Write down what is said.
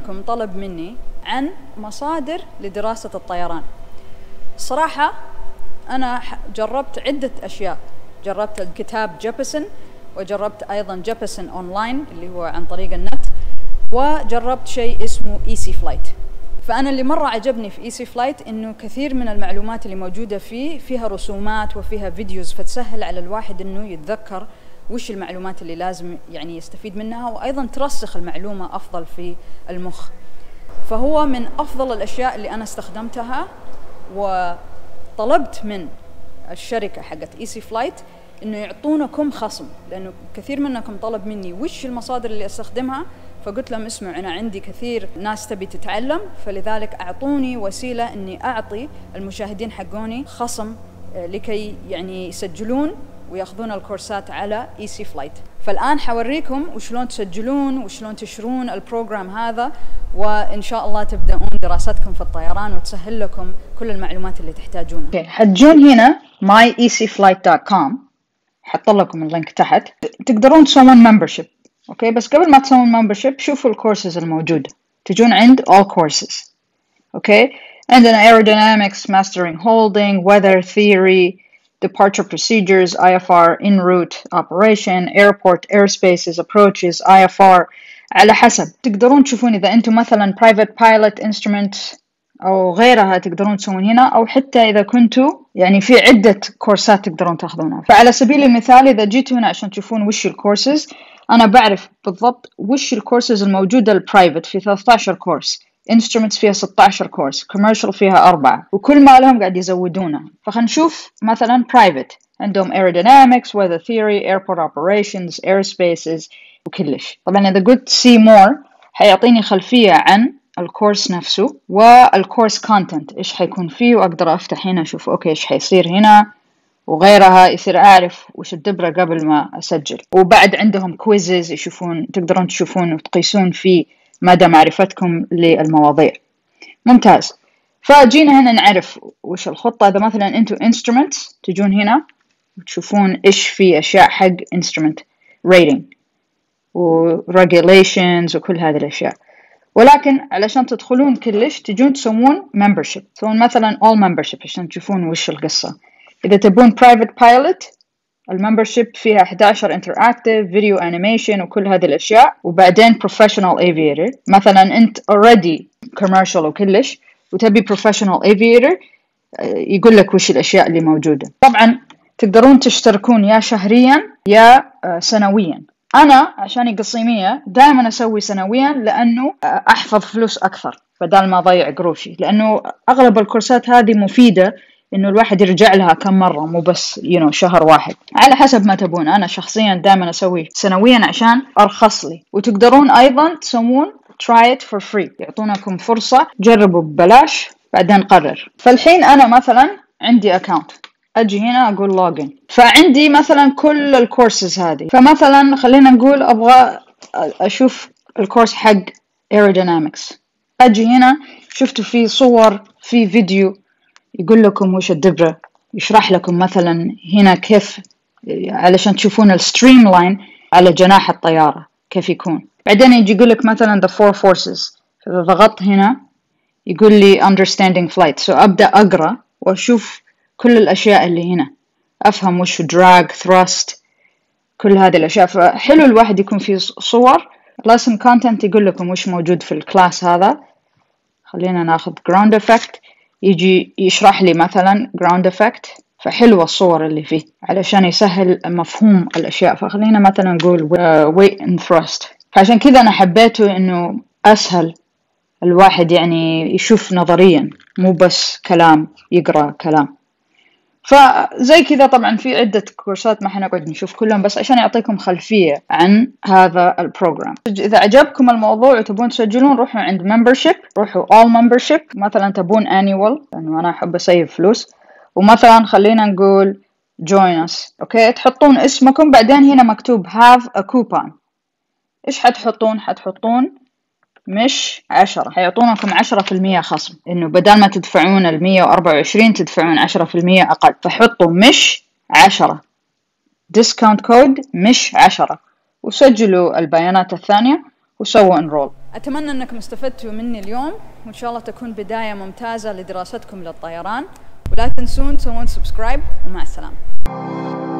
منكم طلب مني عن مصادر لدراسة الطيران. الصراحة أنا جربت عدة أشياء. جربت الكتاب Jeppesen وجربت أيضا Jeppesen online اللي هو عن طريق النت وجربت شيء اسمه Easy Flight فأنا اللي مرة عجبني في Easy Flight إنه كثير من المعلومات اللي موجودة فيه فيها رسومات وفيها videos فتسهل على الواحد إنه يتذكر وش المعلومات اللي لازم يعني يستفيد منها وأيضا ترسخ المعلومة أفضل في المخ. فهو من أفضل الأشياء اللي أنا استخدمتها وطلبت من الشركة حقت Easy Flight إنه يعطونكم خصم لأنه كثير منكم طلب مني وش المصادر اللي أستخدمها؟ فقلت لهم اسمعوا أنا عندي كثير ناس تبي تتعلم فلذلك أعطوني وسيلة إني أعطي المشاهدين حقوني خصم لكي يعني يسجلون وياخذون الكورسات على Easy Flight فالآن حوريكم وشلون تسجلون وشلون تشرون ال program هذا وإن شاء الله تبدأون دراستكم في الطيران وتسهل لكم كل المعلومات اللي تحتاجونها. okay. حتجون هنا myecflight.com حط لكم ال link تحت تقدرون تسوون membership okay. بس قبل ما تسوون membership شوفوا الكورسز الموجودة تجون عند all courses okay okay. عندنا aerodynamics mastering holding weather theory departure procedures, IFR, en route operation, airport, airspaces, approaches, IFR على حسب. تقدرون تشوفون إذا أنتم مثلا private pilot instrument أو غيرها تقدرون تسوون هنا أو حتى إذا كنتوا يعني في عدة كورسات تقدرون تاخذونها. فعلى سبيل المثال إذا جيتوا هنا عشان تشوفون وش الكورسز أنا بعرف بالضبط وش الكورسز الموجودة ال private في 13 كورس instruments فيها 16 كورس commercial فيها أربعة وكل ما لهم قاعد يزودونه. فخلينا نشوف مثلا private عندهم aerodynamics weather theory airport operations airspaces وكلش. طبعا إذا قلت see more حيعطيني خلفية عن الكورس نفسه والكورس content إيش حيكون فيه وأقدر أفتح هنا أشوف okay إيش حيصير هنا؟ وغيرها يصير أعرف وش الدبرة قبل ما أسجل. وبعد عندهم quizzes يشوفون تقدرون تشوفون وتقيسون فيه مدى معرفتكم للمواضيع. ممتاز. فجينا هنا نعرف وش الخطة. إذا مثلا أنتوا instruments تجون هنا وتشوفون إيش في أشياء حق instrument rating و regulations وكل هذه الأشياء. ولكن علشان تدخلون كلش تجون تسوون membership. تسوون مثلا all membership عشان تشوفون وش القصة. إذا تبون private pilot الممبرشيب فيها 11 interactive فيديو animation وكل هذه الأشياء. وبعدين professional aviator. مثلا أنت already commercial وكلش وتبي professional aviator يقول لك وش الأشياء اللي موجودة. طبعا تقدرون تشتركون يا شهريا يا سنويا. أنا عشان قصيمية دائما أسوي سنويا لأنه أحفظ فلوس أكثر بدل ما أضيع قروشي. لأنه أغلب الكورسات هذه مفيدة إنه الواحد يرجع لها كم مرة مو بس you know, شهر واحد. على حسب ما تبون أنا شخصيا دائما أسوي سنويا عشان أرخص لي. وتقدرون أيضا تسوون try it for free. يعطونكم فرصة جربوا ببلاش بعدين قرر. فالحين أنا مثلا عندي account أجي هنا أقول login. فعندي مثلا كل الكورسز هذه. فمثلا خلينا نقول أبغى أشوف الكورس حق aerodynamics. أجي هنا شفتوا في صور في فيديو يقول لكم وش الدبرة؟ يشرح لكم مثلا هنا كيف علشان تشوفون ال streamline على جناح الطيارة كيف يكون. بعدين يجي يقول لك مثلا the four forces. فإذا ضغطت هنا يقول لي understanding flight. So أبدأ أقرأ وأشوف كل الأشياء اللي هنا. أفهم وش drag thrust كل هذه الأشياء. فحلو الواحد يكون في صور. Lesson content يقول لكم وش موجود في الكلاس هذا. خلينا ناخذ ground effect. يجي يشرح لي مثلا ground effect فحلوة الصور اللي فيه علشان يسهل مفهوم الأشياء. فخلينا مثلا نقول weight and thrust. فعشان كذا أنا حبيته إنه أسهل الواحد يعني يشوف نظريا مو بس كلام يقرأ كلام. فزي كذا طبعا في عدة كورسات ما حنقعد نشوف كلهم بس عشان يعطيكم خلفية عن هذا ال program إذا عجبكم الموضوع وتبون تسجلون روحوا عند membership روحوا all membership. مثلا تبون annual لأنه أنا أحب أسيف فلوس. ومثلا خلينا نقول join us okay؟ تحطون اسمكم بعدين هنا مكتوب have a coupon. إيش حتحطون؟ حتحطون مش عشرة. حيعطونكم عشرة في المية خصم. إنه بدل ما تدفعون المية وأربعة وعشرين تدفعون عشرة في المية أقل. فحطوا مش عشرة. Discount code مش عشرة. وسجلوا البيانات الثانية وسووا enroll أتمنى أنكم استفدتوا مني اليوم وإن شاء الله تكون بداية ممتازة لدراستكم للطيران. ولا تنسون تسوون subscribe ومع السلامة.